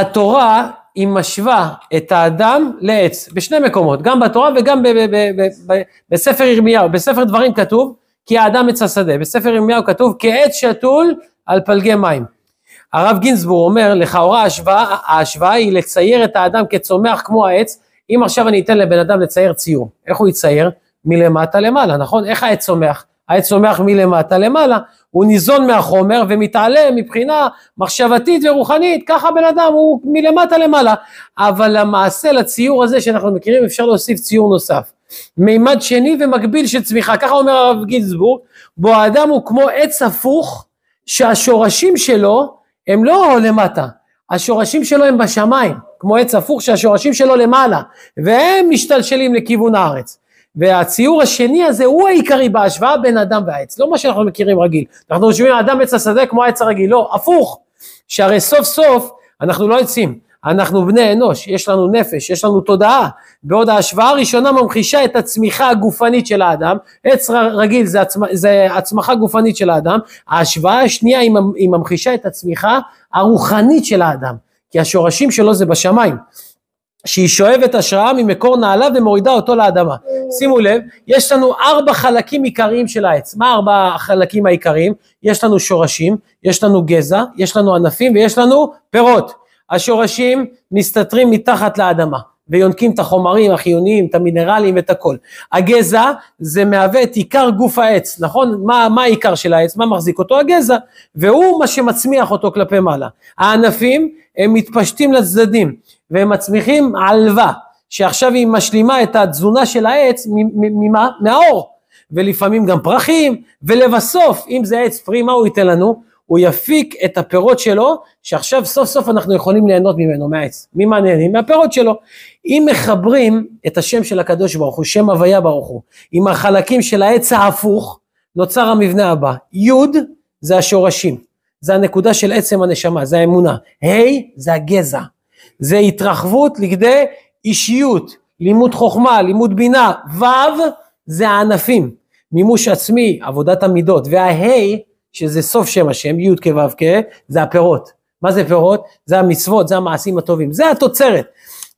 התורה היא משווה את האדם לעץ, בשני מקומות, גם בתורה וגם ב- ב- ב- בספר ירמיהו, בספר דברים כתוב, כי האדם עץ השדה, בספר ירמיהו כתוב כעץ שתול על פלגי מים. הרב גינזבורג אומר, לכאורה ההשוואה, ההשוואה היא לצייר את האדם כצומח כמו העץ, אם עכשיו אני אתן לבן אדם לצייר ציור, איך הוא יצייר? מלמטה למעלה, נכון? איך העץ צומח? העץ צומח מלמטה למעלה, הוא ניזון מהחומר ומתעלה מבחינה מחשבתית ורוחנית, ככה בן אדם הוא מלמטה למעלה, אבל למעשה לציור הזה שאנחנו מכירים אפשר להוסיף ציור נוסף. מימד שני ומקביל של צמיחה, ככה אומר הרב גינזבורג, בו האדם הוא כמו עץ הפוך, שהשורשים שלו הם לא למטה, השורשים שלו הם בשמיים, כמו עץ הפוך שהשורשים שלו למעלה, והם משתלשלים לכיוון הארץ. והציור השני הזה הוא העיקרי בהשוואה בין אדם והעץ, לא מה שאנחנו מכירים רגיל. אנחנו חושבים אדם עץ השדה כמו העץ הרגיל, לא, הפוך. שהרי סוף סוף אנחנו לא עצים, אנחנו בני אנוש, יש לנו נפש, יש לנו תודעה, בעוד ההשוואה הראשונה ממחישה את הצמיחה הגופנית של האדם, עץ רגיל זה, עצמ, זה הצמחה גופנית של האדם, ההשוואה השנייה היא ממחישה את הצמיחה הרוחנית של האדם, כי השורשים שלו זה בשמיים. שהיא שואבת השראה ממקור נעלה ומורידה אותו לאדמה. שימו לב, יש לנו ארבע חלקים עיקריים של העץ. מה ארבע החלקים העיקריים? יש לנו שורשים, יש לנו גזע, יש לנו ענפים ויש לנו פירות. השורשים מסתתרים מתחת לאדמה ויונקים את החומרים החיוניים, את המינרלים ואת הכל. הגזע זה מהווה את עיקר גוף העץ, נכון? מה, מה העיקר של העץ? מה מחזיק אותו? הגזע, והוא מה שמצמיח אותו כלפי מעלה. הענפים הם מתפשטים לצדדים והם מצמיחים עלווה, שעכשיו היא משלימה את התזונה של העץ ממה? מהאור. ולפעמים גם פרחים, ולבסוף, אם זה עץ פרי, מה הוא ייתן לנו? הוא יפיק את הפירות שלו, שעכשיו סוף סוף אנחנו יכולים ליהנות ממנו, מהעץ. ממה נהנים? מהפירות שלו. אם מחברים את השם של הקדוש ברוך הוא, שם הוויה ברוך הוא, עם החלקים של העץ ההפוך, נוצר המבנה הבא. י' זה השורשים, זה הנקודה של עצם הנשמה, זה האמונה. ה' זה הגזע, זה התרחבות לכדי אישיות, לימוד חוכמה, לימוד בינה. ו' זה הענפים, מימוש עצמי, עבודת המידות. והה' שזה סוף שם השם, י' כו' כ', זה הפירות. מה זה פירות? זה המצוות, זה המעשים הטובים, זה התוצרת.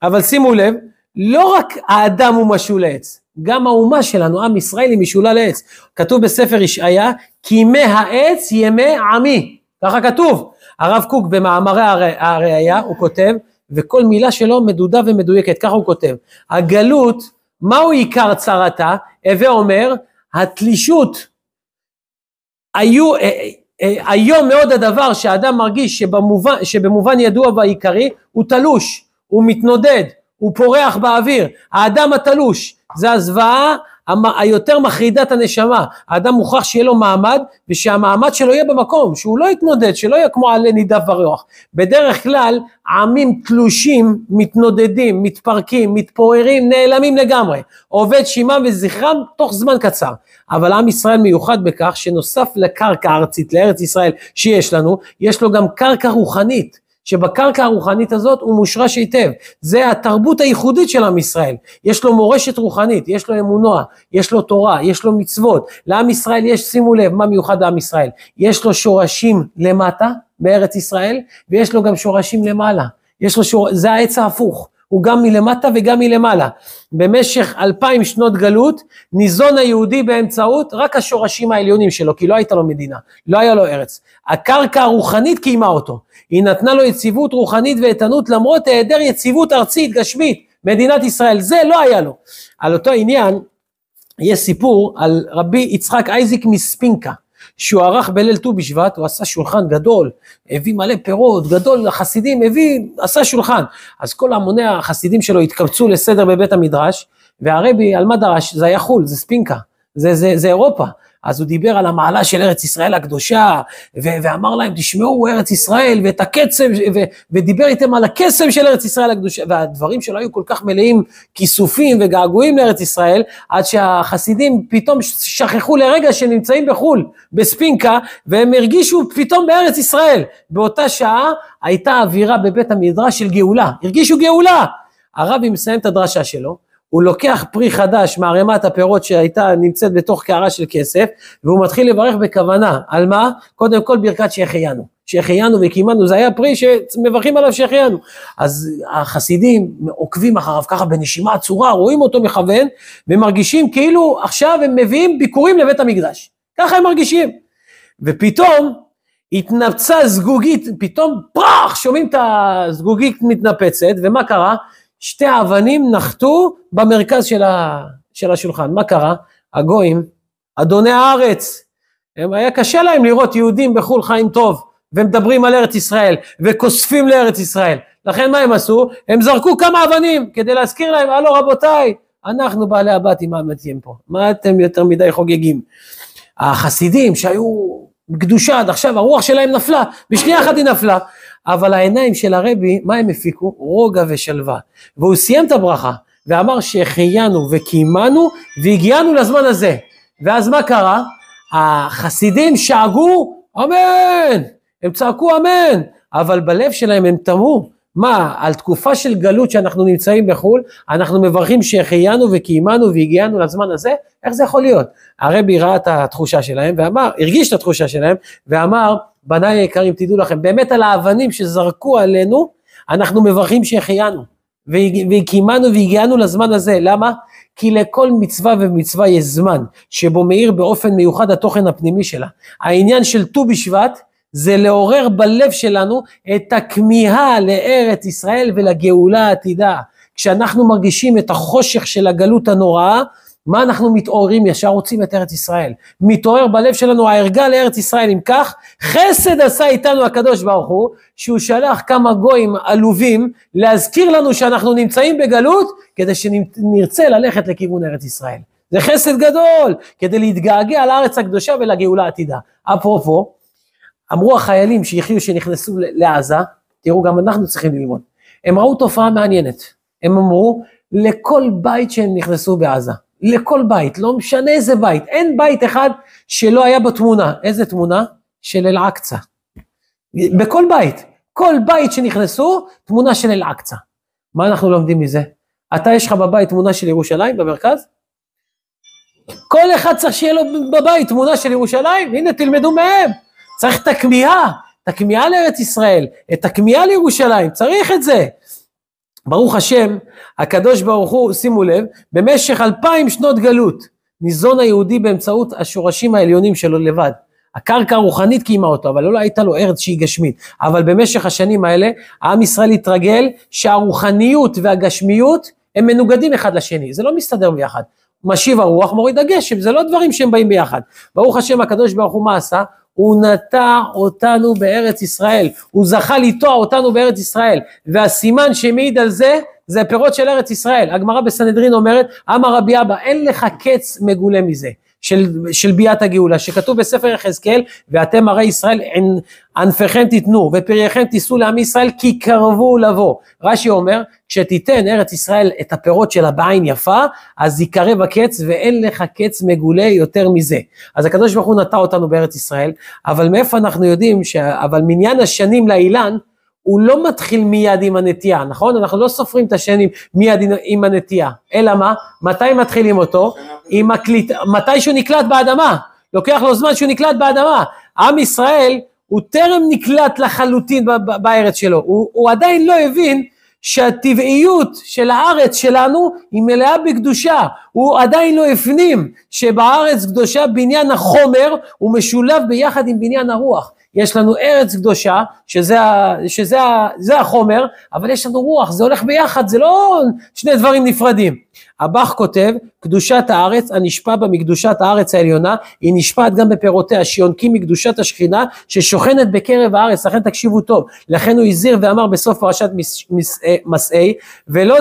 אבל שימו לב, לא רק האדם הוא משול לעץ, גם האומה שלנו, עם ישראל היא משולה לעץ. כתוב בספר ישעיה, כי ימי העץ ימי עמי, ככה כתוב. הרב קוק במאמרי הראייה, הוא כותב, וכל מילה שלו מדודה ומדויקת, ככה הוא כותב. הגלות, מהו עיקר צרתה? הווה אומר, התלישות היו, אה, אה, אה, היום מאוד הדבר שהאדם מרגיש שבמובן, שבמובן ידוע והעיקרי הוא תלוש, הוא מתנודד, הוא פורח באוויר, האדם התלוש, זה הזוועה היותר מחרידת הנשמה, האדם מוכרח שיהיה לו מעמד ושהמעמד שלו יהיה במקום, שהוא לא יתנודד, שלא יהיה כמו עלה נידף ורוח. בדרך כלל עמים תלושים מתנודדים, מתפרקים, מתפוררים, נעלמים לגמרי, עובד שמם וזכרם תוך זמן קצר. אבל עם ישראל מיוחד בכך שנוסף לקרקע הארצית, לארץ ישראל שיש לנו, יש לו גם קרקע רוחנית. שבקרקע הרוחנית הזאת הוא מושרש היטב. זה התרבות הייחודית של עם ישראל. יש לו מורשת רוחנית, יש לו אמונה, יש לו תורה, יש לו מצוות. לעם ישראל יש, שימו לב, מה מיוחד לעם ישראל? יש לו שורשים למטה בארץ ישראל, ויש לו גם שורשים למעלה. יש לו שור... זה העץ ההפוך. הוא גם מלמטה וגם מלמעלה. במשך אלפיים שנות גלות ניזון היהודי באמצעות רק השורשים העליונים שלו, כי לא הייתה לו מדינה, לא היה לו ארץ. הקרקע הרוחנית קיימה אותו, היא נתנה לו יציבות רוחנית ואיתנות למרות היעדר יציבות ארצית, גשמית, מדינת ישראל, זה לא היה לו. על אותו עניין, יש סיפור על רבי יצחק אייזיק מספינקה. שהוא ערך בליל ט"ו בשבט, הוא עשה שולחן גדול, הביא מלא פירות, גדול לחסידים, הביא, עשה שולחן. אז כל המוני החסידים שלו התקבצו לסדר בבית המדרש, והרבי, על מה דרש? זה היה חו"ל, זה ספינקה, זה, זה, זה אירופה. אז הוא דיבר על המעלה של ארץ ישראל הקדושה, ו- ואמר להם, תשמעו ארץ ישראל, ואת הקצב, ו- ודיבר איתם על הקסם של ארץ ישראל הקדושה, והדברים שלו היו כל כך מלאים כיסופים וגעגועים לארץ ישראל, עד שהחסידים פתאום שכחו לרגע שנמצאים בחו"ל, בספינקה, והם הרגישו פתאום בארץ ישראל. באותה שעה הייתה אווירה בבית המדרש של גאולה, הרגישו גאולה. הרבי מסיים את הדרשה שלו, הוא לוקח פרי חדש מערימת הפירות שהייתה נמצאת בתוך קערה של כסף, והוא מתחיל לברך בכוונה, על מה? קודם כל ברכת שהחיינו, שהחיינו וקיימנו, זה היה פרי שמברכים עליו שהחיינו. אז החסידים עוקבים אחריו ככה בנשימה עצורה, רואים אותו מכוון, ומרגישים כאילו עכשיו הם מביאים ביקורים לבית המקדש. ככה הם מרגישים. ופתאום התנפצה זגוגית, פתאום פרח, שומעים את הזגוגית מתנפצת, ומה קרה? שתי אבנים נחתו במרכז של, ה, של השולחן. מה קרה? הגויים, אדוני הארץ, הם, היה קשה להם לראות יהודים בחו"ל חיים טוב, ומדברים על ארץ ישראל, וכוספים לארץ ישראל. לכן מה הם עשו? הם זרקו כמה אבנים כדי להזכיר להם, הלו רבותיי, אנחנו בעלי הבתים האמיתיים פה, מה אתם יותר מדי חוגגים? החסידים שהיו בקדושה עד עכשיו, הרוח שלהם נפלה, בשנייה אחת היא נפלה, אבל העיניים של הרבי, מה הם הפיקו? רוגע ושלווה. והוא סיים את הברכה, ואמר שהחיינו וקיימנו והגיענו לזמן הזה. ואז מה קרה? החסידים שאגו אמן, הם צעקו אמן, אבל בלב שלהם הם תמו, מה, על תקופה של גלות שאנחנו נמצאים בחו"ל, אנחנו מברכים שהחיינו וקיימנו והגיענו לזמן הזה? איך זה יכול להיות? הרבי ראה את התחושה שלהם ואמר, הרגיש את התחושה שלהם ואמר, בניי היקרים, תדעו לכם, באמת על האבנים שזרקו עלינו, אנחנו מברכים שהחיינו וקיימנו והגיענו לזמן הזה, למה? כי לכל מצווה ומצווה יש זמן, שבו מאיר באופן מיוחד התוכן הפנימי שלה. העניין של ט"ו בשבט זה לעורר בלב שלנו את הכמיהה לארץ ישראל ולגאולה העתידה. כשאנחנו מרגישים את החושך של הגלות הנוראה, מה אנחנו מתעוררים? ישר רוצים את ארץ ישראל. מתעורר בלב שלנו הערגה לארץ ישראל. אם כך, חסד עשה איתנו הקדוש ברוך הוא, שהוא שלח כמה גויים עלובים להזכיר לנו שאנחנו נמצאים בגלות, כדי שנרצה ללכת לכיוון ארץ ישראל. זה חסד גדול, כדי להתגעגע לארץ הקדושה ולגאולה העתידה. אפרופו, אמרו החיילים שהחיו שנכנסו לעזה, תראו גם אנחנו צריכים ללמוד, הם ראו תופעה מעניינת, הם אמרו לכל בית שהם נכנסו בעזה, לכל בית, לא משנה איזה בית, אין בית אחד שלא היה בו תמונה, איזה תמונה? של אל-עקצה. בכל בית, כל בית שנכנסו, תמונה של אל-עקצה. מה אנחנו לומדים מזה? אתה יש לך בבית תמונה של ירושלים במרכז? כל אחד צריך שיהיה לו בבית תמונה של ירושלים, הנה תלמדו מהם. צריך את הכמיהה, את הכמיהה לארץ ישראל, את הכמיהה לירושלים, צריך את זה. ברוך השם, הקדוש ברוך הוא, שימו לב, במשך אלפיים שנות גלות, ניזון היהודי באמצעות השורשים העליונים שלו לבד. הקרקע הרוחנית קיימה אותו, אבל לא הייתה לו ארץ שהיא גשמית. אבל במשך השנים האלה, עם ישראל התרגל שהרוחניות והגשמיות הם מנוגדים אחד לשני, זה לא מסתדר ביחד. משיב הרוח, מוריד הגשם, זה לא דברים שהם באים ביחד. ברוך השם, הקדוש ברוך הוא מה עשה? הוא נטע אותנו בארץ ישראל, הוא זכה לטוע אותנו בארץ ישראל, והסימן שמעיד על זה, זה הפירות של ארץ ישראל. הגמרא בסנהדרין אומרת, אמר רבי אבא, אין לך קץ מגולה מזה. של, של ביאת הגאולה, שכתוב בספר יחזקאל, ואתם הרי ישראל ענפיכם תיתנו ופרייכם תישאו לעם ישראל כי קרבו לבוא. רש"י אומר, כשתיתן ארץ ישראל את הפירות שלה בעין יפה, אז יקרב הקץ ואין לך קץ מגולה יותר מזה. אז הקדוש ברוך הוא נטע אותנו בארץ ישראל, אבל מאיפה אנחנו יודעים, ש... אבל מניין השנים לאילן, הוא לא מתחיל מיד עם הנטייה, נכון? אנחנו לא סופרים את השנים מיד עם הנטייה, אלא מה? מתי מתחילים אותו? עם הקליט... מתי שהוא נקלט באדמה, לוקח לו זמן שהוא נקלט באדמה. עם ישראל, הוא טרם נקלט לחלוטין בארץ שלו, הוא, הוא עדיין לא הבין שהטבעיות של הארץ שלנו היא מלאה בקדושה, הוא עדיין לא הפנים שבארץ קדושה בניין החומר הוא משולב ביחד עם בניין הרוח. יש לנו ארץ קדושה, שזה, שזה, שזה החומר, אבל יש לנו רוח, זה הולך ביחד, זה לא שני דברים נפרדים. הבח כותב, קדושת הארץ הנשפע בה מקדושת הארץ העליונה, היא נשפעת גם בפירותיה, שיונקים מקדושת השכינה ששוכנת בקרב הארץ, לכן תקשיבו טוב. לכן הוא הזהיר ואמר בסוף פרשת אה, מסעי, ולא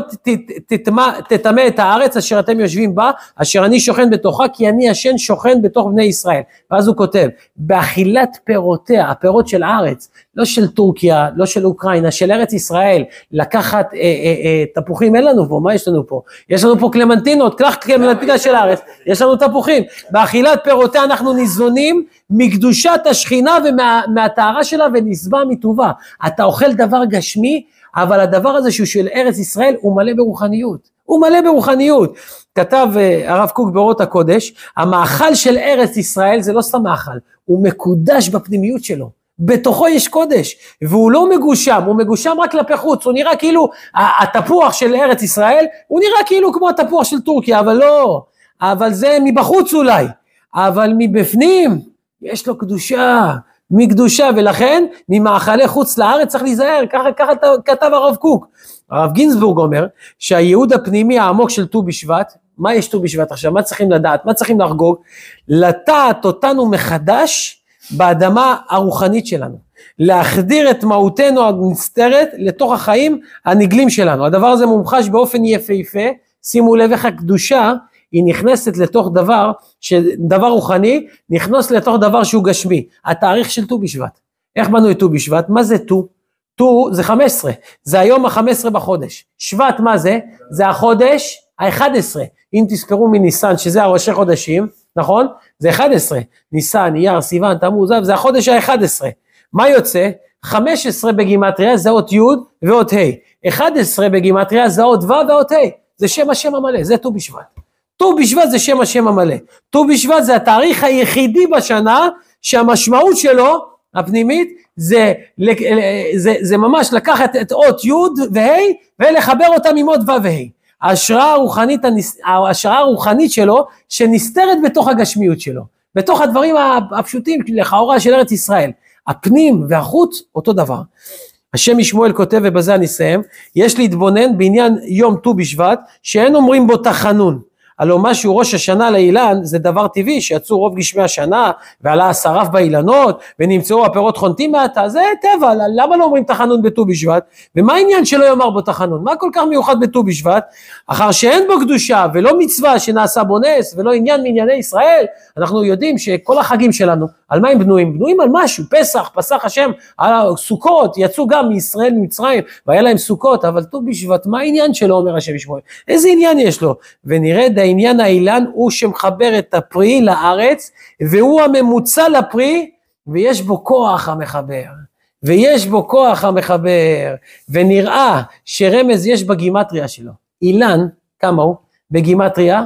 תטמא את הארץ אשר אתם יושבים בה, אשר אני שוכן בתוכה, כי אני השן שוכן בתוך בני ישראל. ואז הוא כותב, באכילת פירותיה, הפירות של הארץ, לא של טורקיה, לא של אוקראינה, של ארץ ישראל, לקחת אה, אה, אה, תפוחים, אין לנו פה, מה יש לנו פה? יש לנו פה קלמנטינות, קלח קלמנטינה של הארץ, יש לנו תפוחים. באכילת פירותיה אנחנו ניזונים מקדושת השכינה ומהטהרה שלה ונשבע מטובה. אתה אוכל דבר גשמי, אבל הדבר הזה שהוא של ארץ ישראל הוא מלא ברוחניות. הוא מלא ברוחניות. כתב uh, הרב קוק באורות הקודש, המאכל של ארץ ישראל זה לא סתם מאכל, הוא מקודש בפנימיות שלו. בתוכו יש קודש, והוא לא מגושם, הוא מגושם רק כלפי חוץ, הוא נראה כאילו, התפוח של ארץ ישראל, הוא נראה כאילו כמו התפוח של טורקיה, אבל לא, אבל זה מבחוץ אולי, אבל מבפנים יש לו קדושה, מקדושה, ולכן ממאכלי חוץ לארץ צריך להיזהר, ככה, ככה כתב הרב קוק. הרב גינזבורג אומר שהייעוד הפנימי העמוק של ט"ו בשבט, מה יש ט"ו בשבט עכשיו, מה צריכים לדעת, מה צריכים לחגוג? לטעת אותנו מחדש באדמה הרוחנית שלנו. להחדיר את מהותנו הנסתרת לתוך החיים הנגלים שלנו. הדבר הזה מומחש באופן יפהפה, שימו לב איך הקדושה היא נכנסת לתוך דבר, דבר רוחני, נכנס לתוך דבר שהוא גשמי. התאריך של ט"ו בשבט. איך בנו את ט"ו בשבט? מה זה ט"ו? ט"ו זה 15, זה היום ה-15 בחודש. שבט מה זה? זה החודש ה-11. אם תזכרו מניסן שזה הראשי חודשים, נכון? זה 11. ניסן, אייר, סיוון, תמוז, זה החודש ה-11. מה יוצא? 15 בגימטריה זה אות י' ואות ה', 11 בגימטריה זה אות ו' ואות ה', זה שם השם המלא, זה ט"ו בשבט. ט"ו בשבט זה שם השם המלא. ט"ו בשבט זה התאריך היחידי בשנה שהמשמעות שלו, הפנימית, זה, זה, זה ממש לקחת את אות י' וה' ולחבר אותם עם אות ו' וה'. ההשראה הרוחנית, ההשראה הרוחנית שלו שנסתרת בתוך הגשמיות שלו, בתוך הדברים הפשוטים לכאורה של ארץ ישראל. הפנים והחוץ אותו דבר. השם משמואל כותב ובזה אני אסיים, יש להתבונן בעניין יום ט"ו בשבט שאין אומרים בו תחנון, הלא מה שהוא ראש השנה לאילן זה דבר טבעי שיצאו רוב גשמי השנה ועלה השרף באילנות ונמצאו הפירות חונטים מעטה זה טבע למה לא אומרים תחנון בט"ו בשבט ומה העניין שלא יאמר בו תחנון מה כל כך מיוחד בט"ו בשבט אחר שאין בו קדושה ולא מצווה שנעשה בו נס ולא עניין מענייני ישראל אנחנו יודעים שכל החגים שלנו על מה הם בנויים? בנויים על משהו, פסח, פסח השם, על סוכות, יצאו גם מישראל ממצרים, והיה להם סוכות, אבל ט"ו בשבט, מה העניין שלו, אומר השם ישמעאל? איזה עניין יש לו? ונרד העניין האילן הוא שמחבר את הפרי לארץ, והוא הממוצע לפרי, ויש בו כוח המחבר. ויש בו כוח המחבר, ונראה שרמז יש בגימטריה שלו. אילן, כמה הוא? בגימטריה,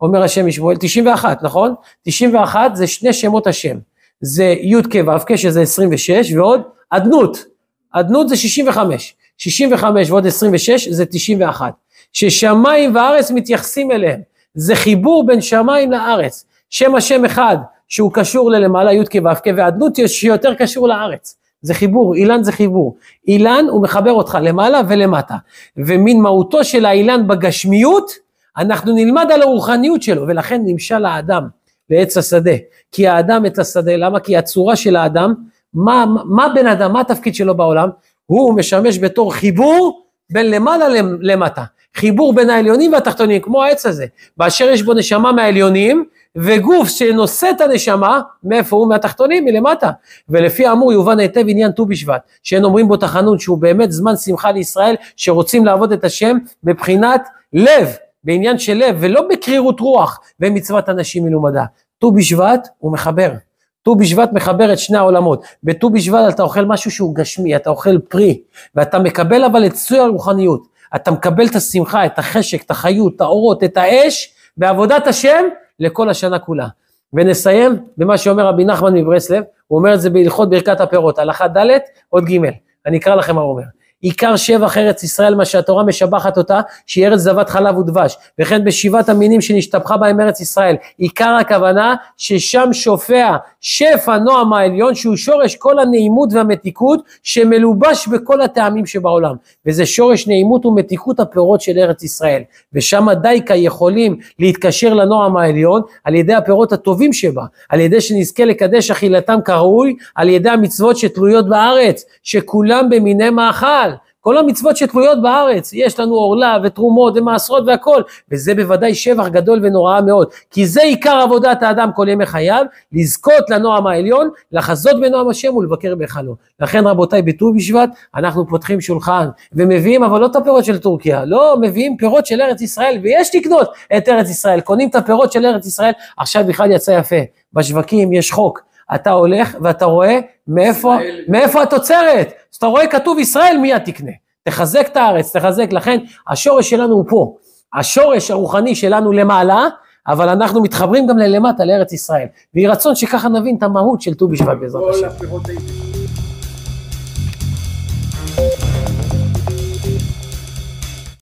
אומר השם ישמעאל, 91, נכון? 91 זה שני שמות השם. זה י' כ' ו' כ' שזה 26 ועוד אדנות, אדנות זה 65, 65 ועוד 26 זה 91, ששמיים וארץ מתייחסים אליהם, זה חיבור בין שמיים לארץ, שם השם אחד שהוא קשור ללמעלה י' כ' ו' כ' ואדנות שיותר קשור לארץ, זה חיבור, אילן זה חיבור, אילן הוא מחבר אותך למעלה ולמטה, ומן מהותו של האילן בגשמיות, אנחנו נלמד על הרוחניות שלו, ולכן נמשל האדם. לעץ השדה. כי האדם עץ השדה, למה? כי הצורה של האדם, מה, מה בן אדם, מה התפקיד שלו בעולם? הוא משמש בתור חיבור בין למעלה למטה. חיבור בין העליונים והתחתונים, כמו העץ הזה. באשר יש בו נשמה מהעליונים, וגוף שנושא את הנשמה, מאיפה הוא? מהתחתונים, מלמטה. ולפי האמור יובן היטב עניין ט"ו בשבט, שאין אומרים בו תחנון, שהוא באמת זמן שמחה לישראל, שרוצים לעבוד את השם בבחינת לב, בעניין של לב, ולא בקרירות רוח ומצוות אנשים מלומדה. ט"ו בשבט הוא מחבר. ט"ו בשבט מחבר את שני העולמות. בט"ו בשבט אתה אוכל משהו שהוא גשמי, אתה אוכל פרי, ואתה מקבל אבל את צוי הרוחניות. אתה מקבל את השמחה, את החשק, את החיות, את האורות, את האש, בעבודת השם לכל השנה כולה. ונסיים במה שאומר רבי נחמן מברסלב, הוא אומר את זה בהלכות ברכת הפירות, הלכה ד' עוד ג', אני אקרא לכם מה הוא אומר. עיקר שבח ארץ ישראל, מה שהתורה משבחת אותה, שהיא ארץ זבת חלב ודבש, וכן בשבעת המינים שנשתבחה בהם ארץ ישראל. עיקר הכוונה ששם שופע שפע נועם העליון, שהוא שורש כל הנעימות והמתיקות, שמלובש בכל הטעמים שבעולם. וזה שורש נעימות ומתיקות הפירות של ארץ ישראל. ושם דייקה יכולים להתקשר לנועם העליון, על ידי הפירות הטובים שבה, על ידי שנזכה לקדש אכילתם כראוי, על ידי המצוות שתלויות בארץ, שכולם במיני מאכל. כל המצוות שתלויות בארץ, יש לנו עורלה ותרומות ומעשרות והכל, וזה בוודאי שבח גדול ונוראה מאוד, כי זה עיקר עבודת האדם כל ימי חייו, לזכות לנועם העליון, לחזות בנועם השם ולבקר בהיכלו. לכן רבותיי, בט"ו בשבט אנחנו פותחים שולחן, ומביאים אבל לא את הפירות של טורקיה, לא, מביאים פירות של ארץ ישראל, ויש לקנות את ארץ ישראל, קונים את הפירות של ארץ ישראל, עכשיו בכלל יצא יפה, בשווקים יש חוק, אתה הולך ואתה רואה מאיפה, מאיפה התוצרת. אז אתה רואה כתוב ישראל, מיד תקנה. תחזק את הארץ, תחזק. לכן השורש שלנו הוא פה. השורש הרוחני שלנו למעלה, אבל אנחנו מתחברים גם ללמטה, לארץ ישראל. ויהי רצון שככה נבין את המהות של ט"ו בשבט בעזרת השם.